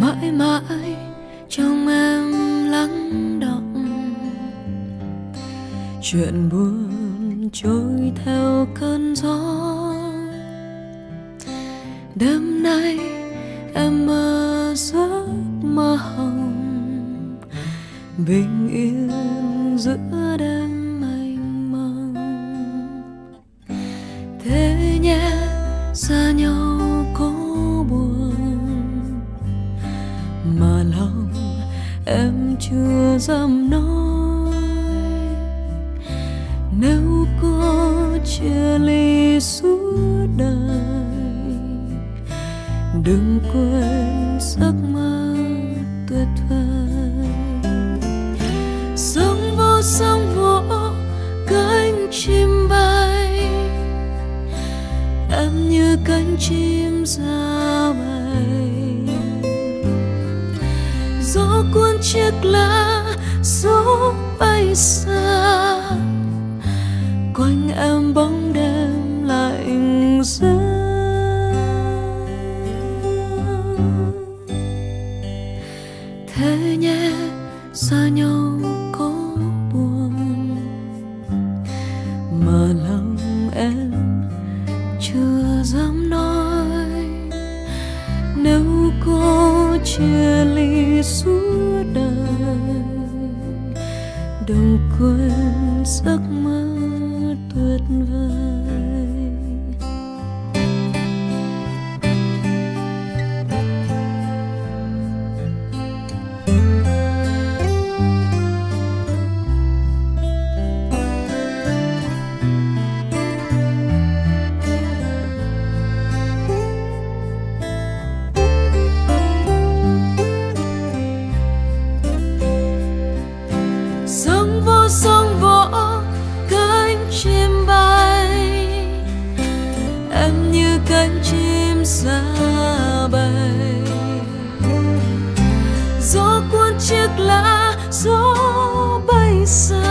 mãi mãi trong em lắng động. Chuyện buồn trôi theo cơn gió. Đêm nay em mơ giấc mơ hồng, bình yên giữa chưa dám nói bay lá gió bay xa.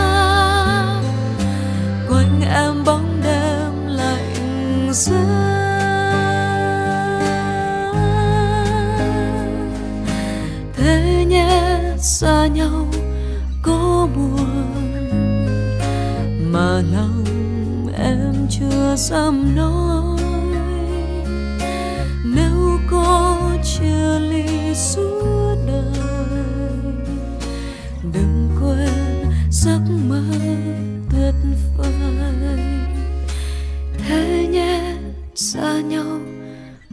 Quanh em bóng đêm lạnh giá thế nhé xa nhau có buồn, mà lòng em chưa dám nói. Giấc mơ tuyệt vời. Thế nhé xa nhau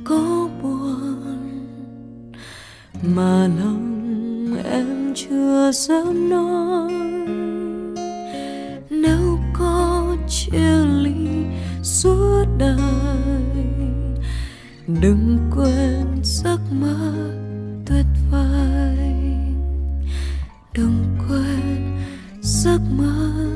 có buồn, mà lòng em chưa dám nói. Nếu có chia ly suốt đời, đừng quên giấc mơ tuyệt vời. Đừng giấc mơ.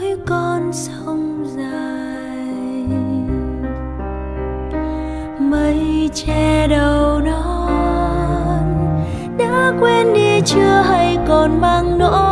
Nối con sông dài. Mây che đầu non, đã quên đi chưa hay còn mang nỗi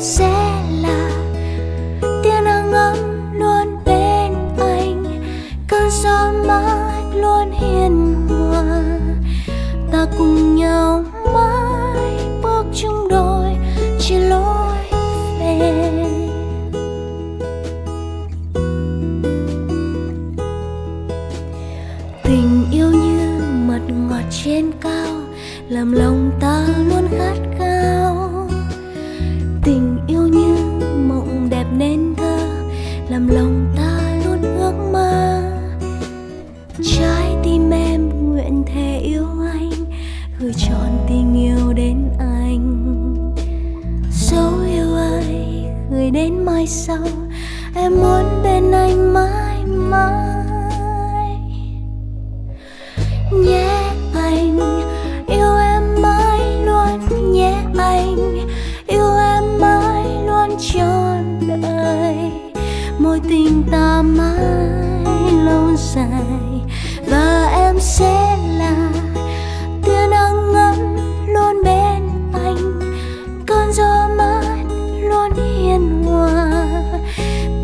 say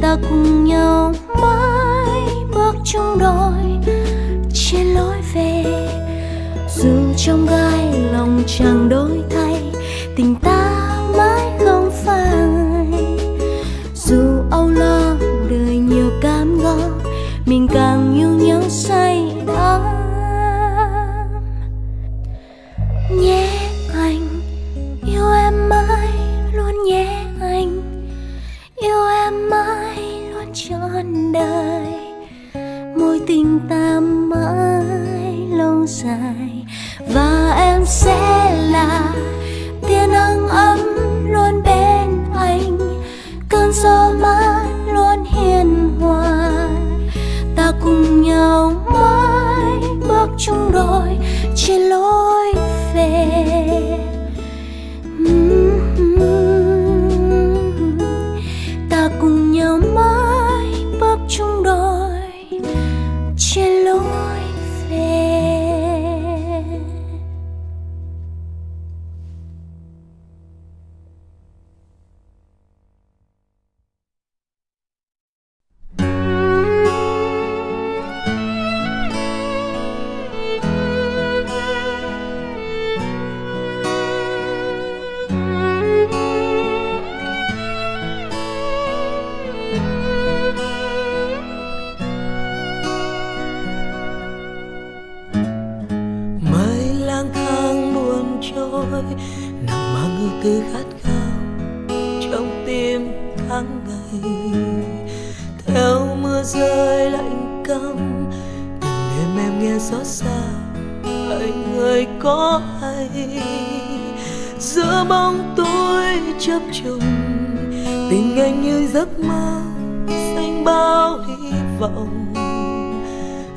ta cùng nhau, mãi bước chung đôi trên lối về. Dù trong gai lòng chẳng đôi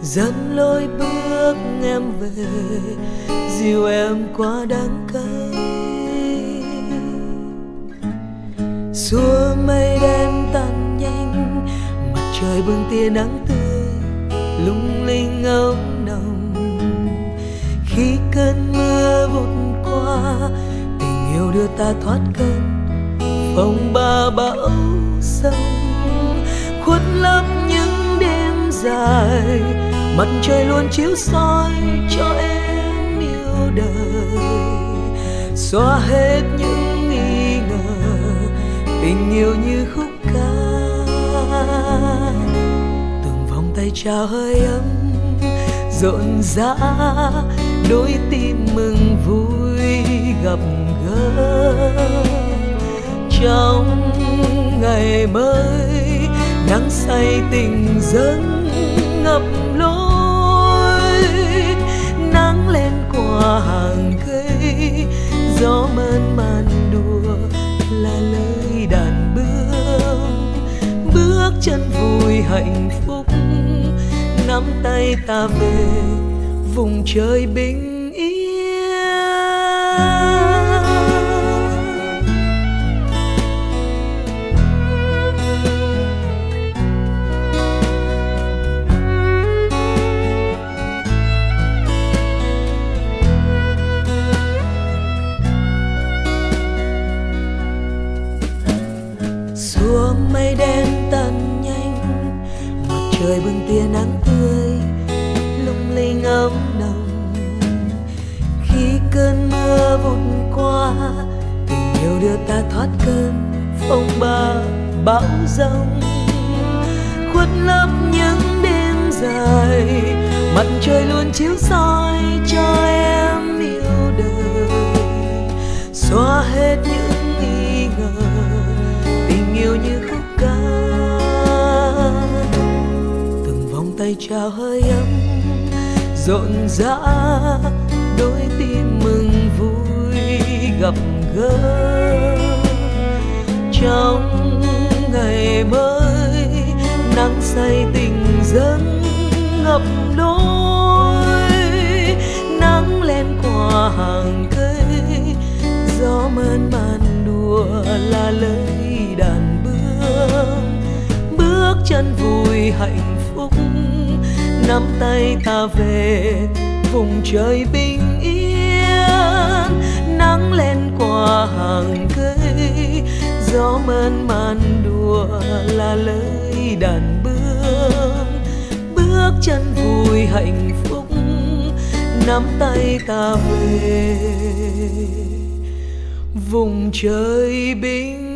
dẫn lối bước em về, dìu em qua đắng cay. Xua mây đen tan nhanh, mặt trời bừng tia nắng tươi, lung linh ấm nồng. Khi cơn mưa vụt qua, tình yêu đưa ta thoát cơn, phong ba bão sông khuất lấp những đêm dài mặt trời luôn chiếu soi cho em yêu đời. Xóa hết những nghi ngờ, tình yêu như khúc ca. Từng vòng tay trao hơi ấm, rộn rã. Đôi tim mừng vui gặp gỡ. Trong ngày mới, nắng say tình dâng ngập lối hoa hàng cây, gió mơn man đùa là lời đàn bướm bước chân vui hạnh phúc, nắm tay ta về vùng trời bình trời bừng tia nắng tươi, lung linh ấm nồng. Khi cơn mưa vụt qua, tình yêu đưa ta thoát cơn phong ba bão giông khuất lấp những đêm dài, mặt trời luôn chiếu soi cho em yêu đời. Xóa hết những nghi ngờ tay trao hơi ấm, rộn rã, đôi tim mừng vui gặp gỡ. Trong ngày mới, nắng say tình dâng ngập đôi, nắng lên qua hàng cây, gió mơn man đùa là lời đàn bước bước chân vui hạnh nắm tay ta về, vùng trời bình yên, nắng lên qua hàng cây. Gió mơn man đùa là lời đàn bướm bước chân vui hạnh phúc, nắm tay ta về. Vùng trời bình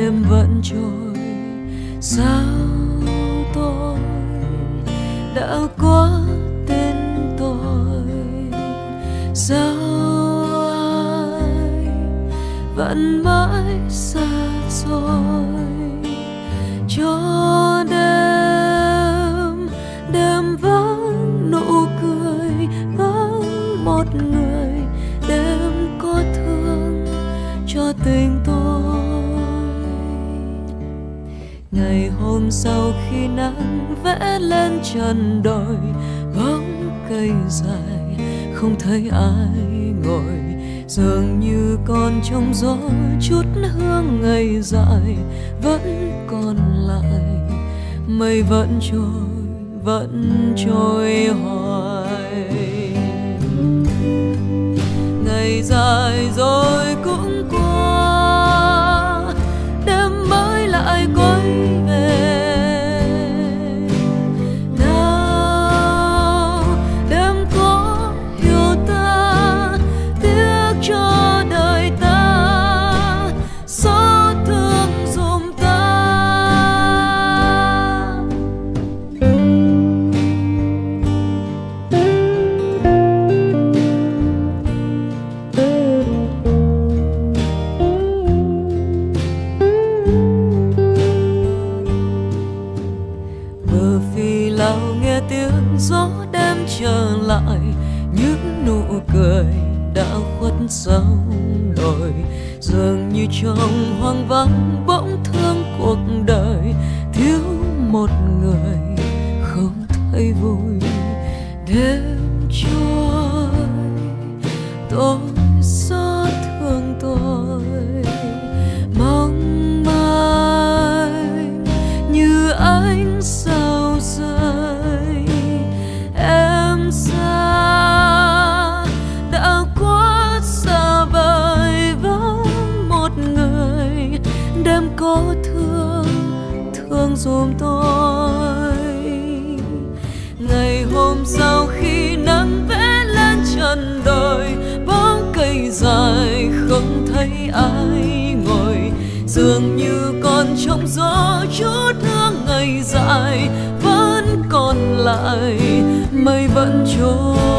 đêm vẫn trôi. Sao tôi đã quá tên tôi? Sao ai vẫn mãi xa rồi cho đêm đêm vắng nụ cười, vắng một người đêm có thương cho tình ngày hôm sau khi nắng vẽ lên trần đồi bóng cây dài, không thấy ai ngồi. Dường như còn trong gió, chút hương ngày dài vẫn còn lại. Mây vẫn trôi vẫn trôi hoài. Ngày dài rồi cũng trong gió chút thương ngày dài vẫn còn lại mây vẫn trôi.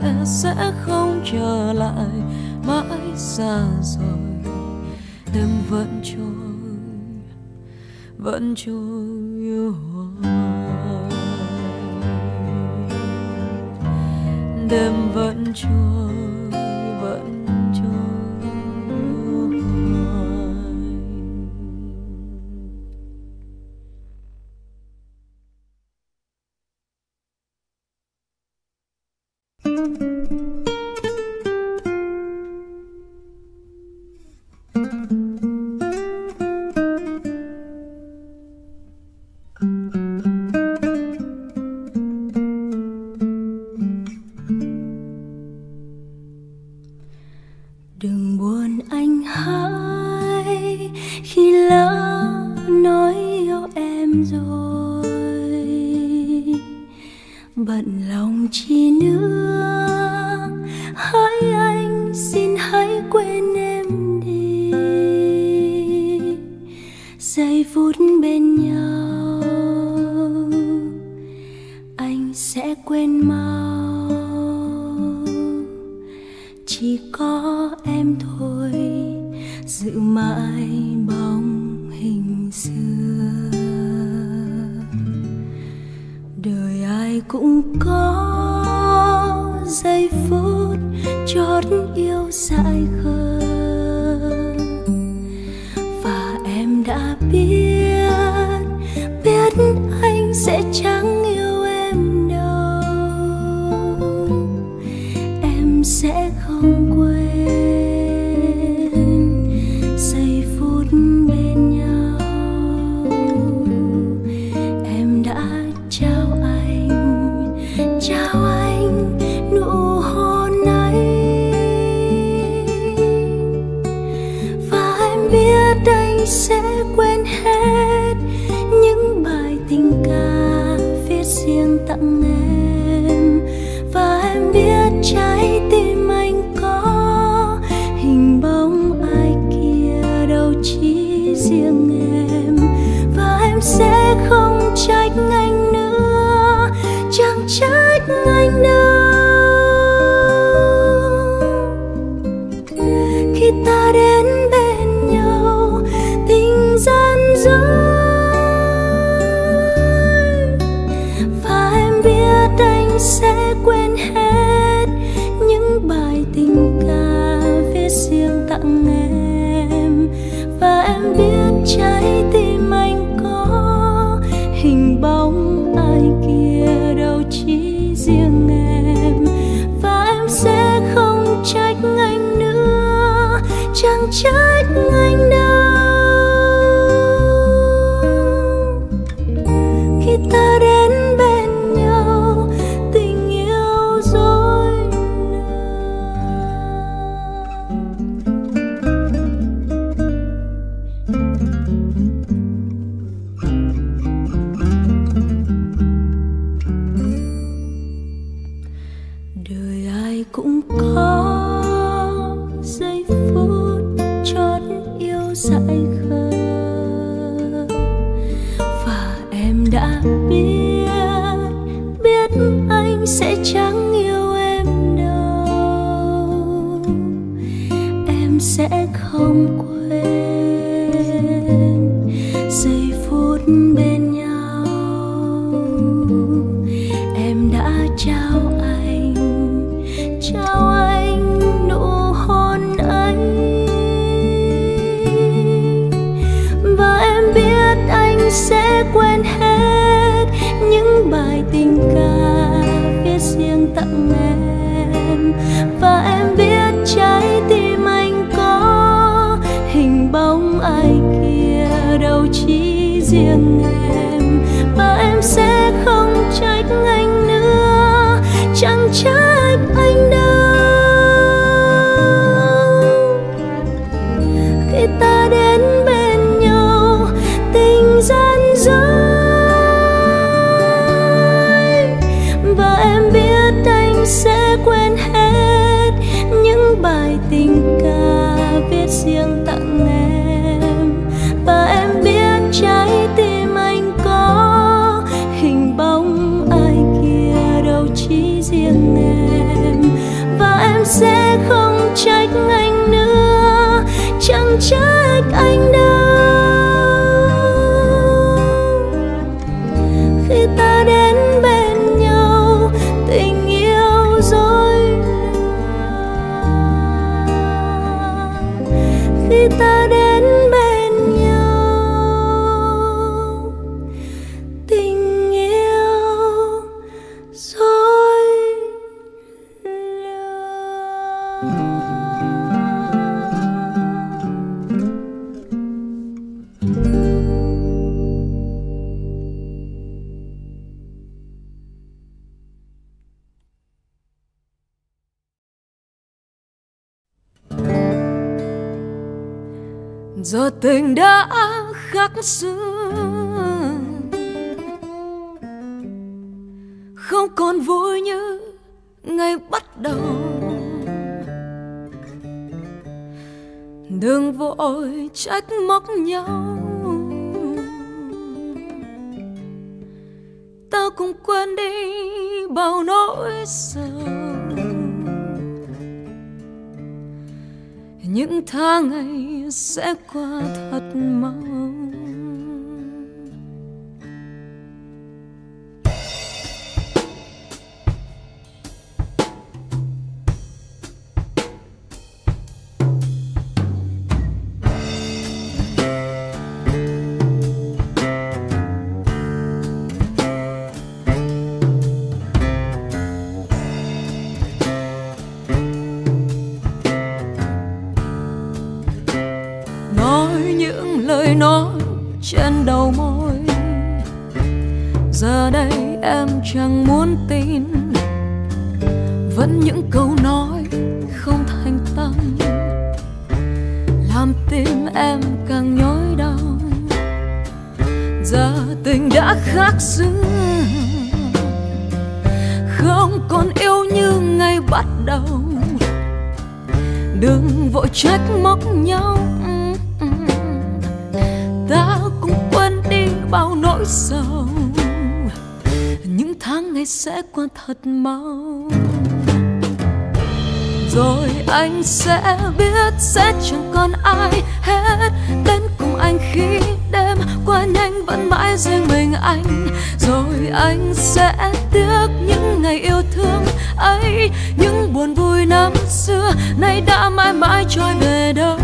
Lẽ sẽ không trở lại mãi xa rồi. Đêm vẫn trôi vẫn trôi hoài. Đêm vẫn trôi. り giờ tình đã khác xưa. Không còn vui như ngày bắt đầu. Đừng vội trách móc nhau. Ta cũng quên đi bao nỗi sầu những tháng ngày sẽ qua thật mau. Những buồn vui năm xưa nay đã mãi mãi trôi về đâu.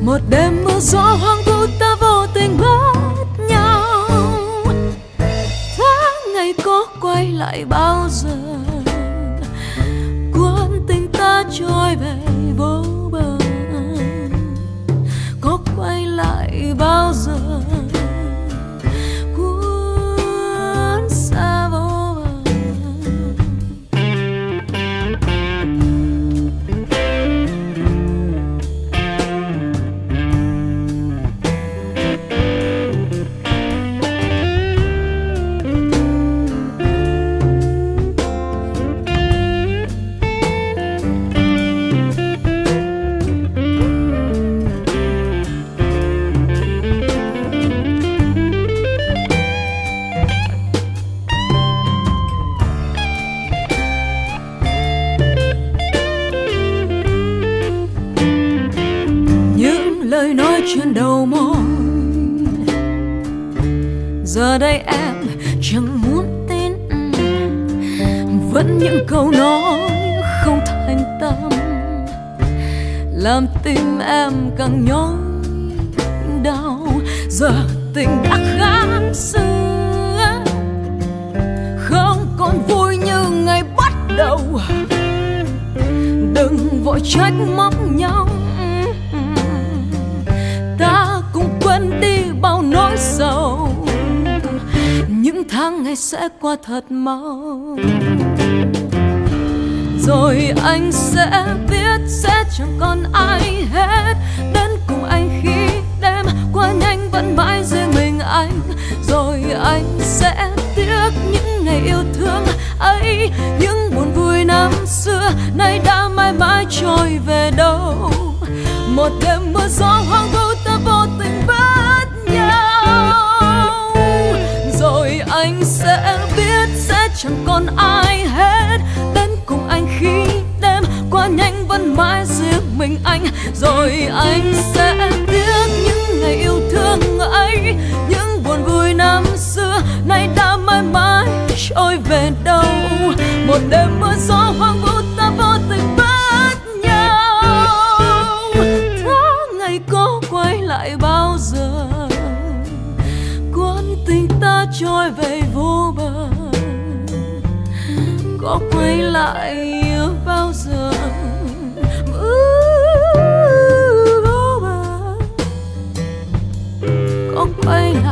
Một đêm mưa gió hoang vu ta vô tình mất nhau. Tháng ngày có quay lại bao giờ? Cuốn tình ta trôi về vô bờ. Có quay lại bao giờ? Giờ đây em chẳng muốn tin. Vẫn những câu nói không thành tâm làm tim em càng nhói đau. Giờ tình đã khác xưa, không còn vui như ngày bắt đầu. Đừng vội trách móc nhau, ta cùng quên đi bao nỗi sầu tháng ngày sẽ qua thật mau. Rồi anh sẽ biết sẽ chẳng còn ai hết. Đến cùng anh khi đêm qua nhanh vẫn mãi riêng mình anh. Rồi anh sẽ tiếc những ngày yêu thương ấy. Những buồn vui năm xưa nay đã mãi mãi trôi về đâu. Một đêm mưa gió hoang vu chẳng còn ai hết. Đến cùng anh khi đêm, qua nhanh vẫn mãi riêng mình anh. Rồi anh sẽ tiếc những ngày yêu thương ấy, những buồn vui năm xưa. Nay đã mãi mãi trôi về đâu. Một đêm mưa gió hoang vu ta vô tình mất nhau. Tháng ngày có quay lại bao giờ? Cuốn tình ta trôi về vô bờ có quay lại bao giờ vô bờ. có quay lại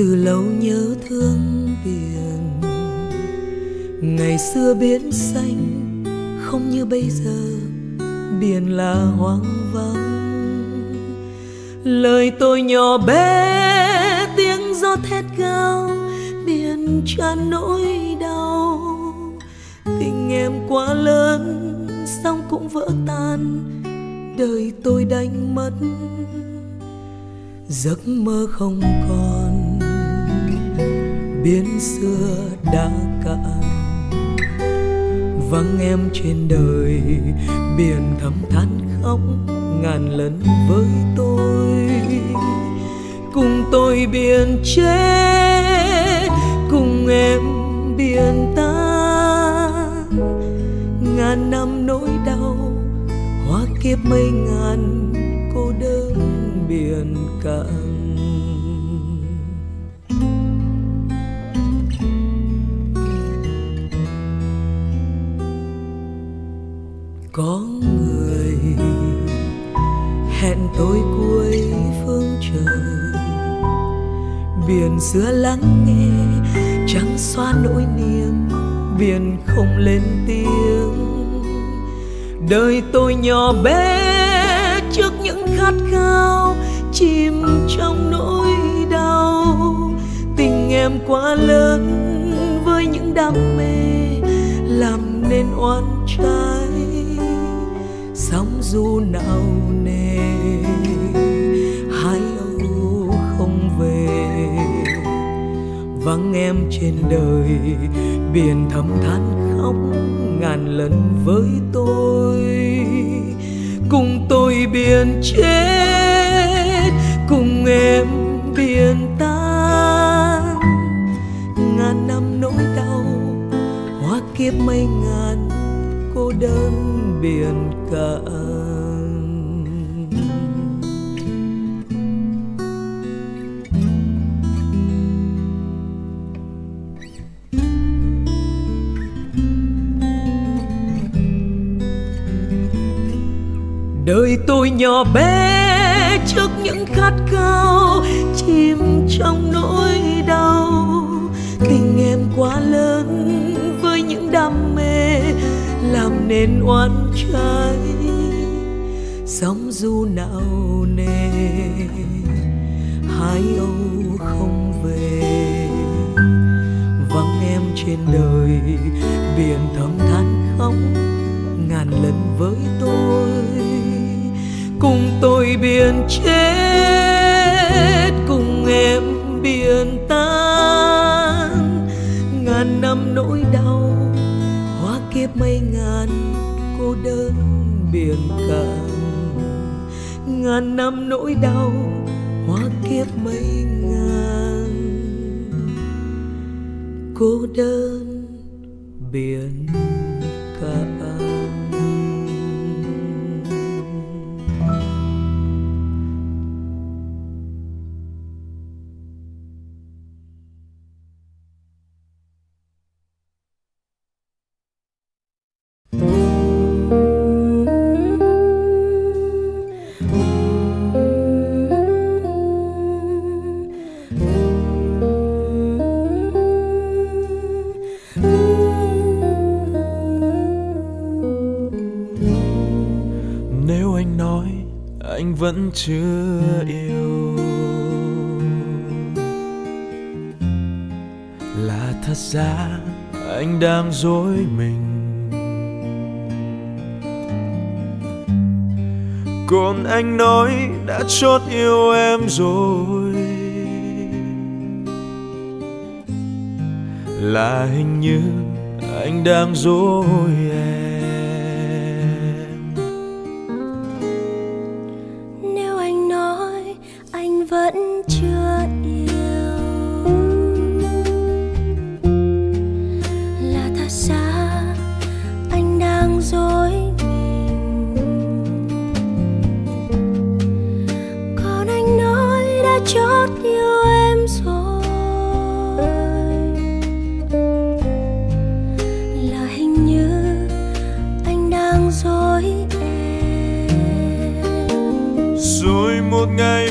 từ lâu nhớ thương biển. Ngày xưa biển xanh, không như bây giờ, biển là hoang vắng. Lời tôi nhỏ bé, tiếng gió thét gào, biển tràn nỗi đau. Tình em quá lớn xong cũng vỡ tan, đời tôi đánh mất. Giấc mơ không còn biến xưa đã cạn. Vắng em trên đời, biển thầm than khóc ngàn lần với tôi. Cùng tôi biển chết, cùng em biển tan. Ngàn năm nỗi đau, hoa kiếp mây ngàn, cô đơn biển cả. Xưa lắng nghe chẳng xóa nỗi niềm, biển không lên tiếng. Đời tôi nhỏ bé trước những khát khao, chìm trong nỗi đau. Tình em quá lớn với những đam mê, làm nên oan trái. Sóng du nào nề? Vắng em trên đời. Biển thầm than khóc ngàn lần với tôi. Cùng tôi biển chết, cùng em biển tan. Ngàn năm nỗi đau, hoa kiếp mây ngàn, cô đơn biển cả. Đời tôi nhỏ bé trước những khát khao, chìm trong nỗi đau. Tình em quá lớn với những đam mê, làm nên oan trái. Sóng du nào nề, hai âu không về. Vắng em trên đời, biển thầm than không tôi chết cùng em biển tan. Ngàn năm nỗi đau hoa kiếp mây ngàn, cô đơn biển cạn. Ngàn năm nỗi đau hoa kiếp mây ngàn. Cô đơn biển vẫn chưa yêu. Là thật ra anh đang dối mình. Còn anh nói đã chót yêu em rồi. Là hình như anh đang dối chót yêu em rồi. Là hình như anh đang dối em. Rồi một ngày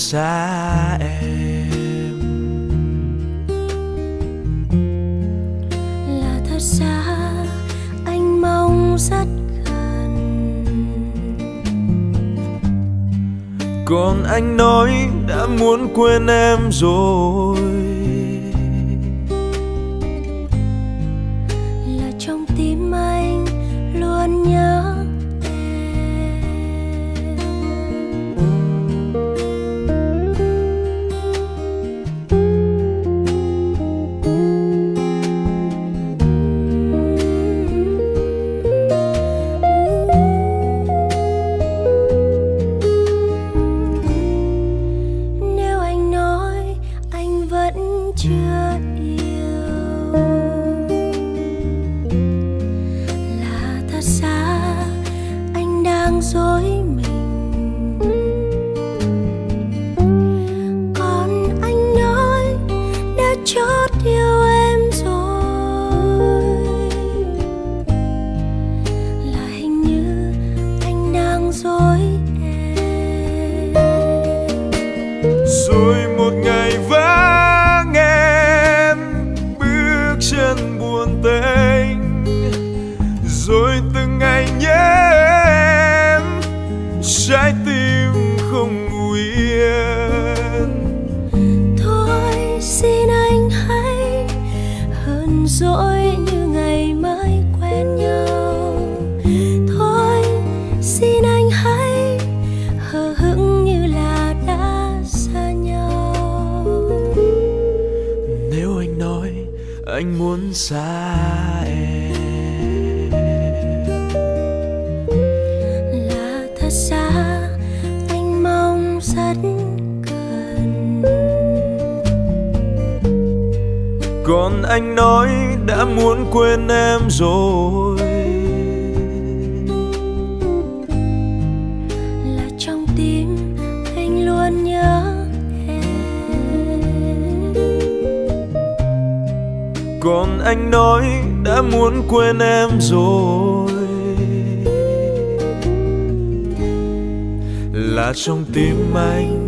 xa em. Là thật xa anh mong rất gần. Còn anh nói đã muốn quên em rồi. rồi. Là trong tim anh luôn nhớ em. Còn anh nói đã muốn quên em rồi. Là trong tim anh